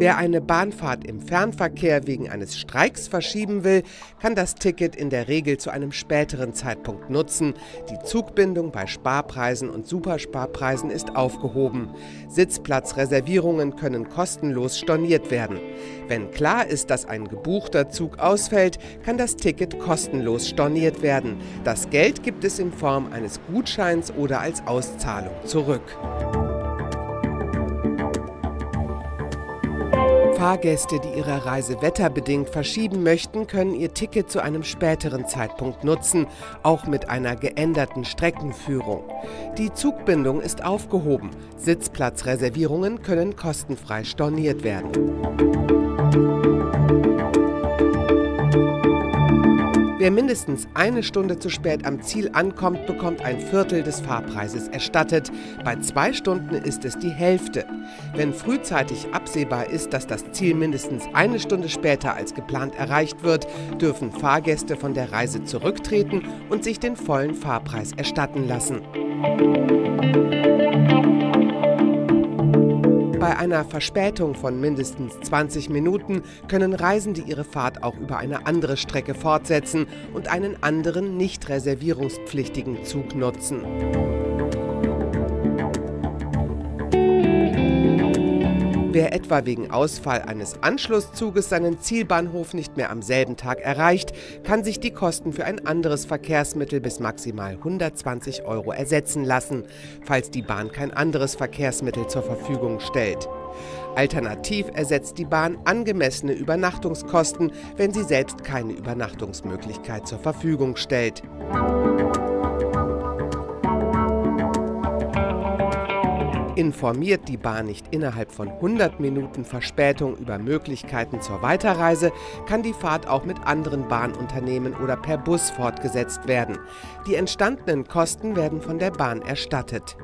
Wer eine Bahnfahrt im Fernverkehr wegen eines Streiks verschieben will, kann das Ticket in der Regel zu einem späteren Zeitpunkt nutzen. Die Zugbindung bei Sparpreisen und Supersparpreisen ist aufgehoben. Sitzplatzreservierungen können kostenlos storniert werden. Wenn klar ist, dass ein gebuchter Zug ausfällt, kann das Ticket kostenlos storniert werden. Das Geld gibt es in Form eines Gutscheins oder als Auszahlung zurück. Fahrgäste, die ihre Reise wetterbedingt verschieben möchten, können ihr Ticket zu einem späteren Zeitpunkt nutzen, auch mit einer geänderten Streckenführung. Die Zugbindung ist aufgehoben. Sitzplatzreservierungen können kostenfrei storniert werden. Wer mindestens eine Stunde zu spät am Ziel ankommt, bekommt ein Viertel des Fahrpreises erstattet. Bei zwei Stunden ist es die Hälfte. Wenn frühzeitig absehbar ist, dass das Ziel mindestens eine Stunde später als geplant erreicht wird, dürfen Fahrgäste von der Reise zurücktreten und sich den vollen Fahrpreis erstatten lassen. Bei einer Verspätung von mindestens 20 Minuten können Reisende ihre Fahrt auch über eine andere Strecke fortsetzen und einen anderen nicht reservierungspflichtigen Zug nutzen. Wer etwa wegen Ausfall eines Anschlusszuges seinen Zielbahnhof nicht mehr am selben Tag erreicht, kann sich die Kosten für ein anderes Verkehrsmittel bis maximal 120 Euro ersetzen lassen, falls die Bahn kein anderes Verkehrsmittel zur Verfügung stellt. Alternativ ersetzt die Bahn angemessene Übernachtungskosten, wenn sie selbst keine Übernachtungsmöglichkeit zur Verfügung stellt. Informiert die Bahn nicht innerhalb von 100 Minuten Verspätung über Möglichkeiten zur Weiterreise, kann die Fahrt auch mit anderen Bahnunternehmen oder per Bus fortgesetzt werden. Die entstandenen Kosten werden von der Bahn erstattet.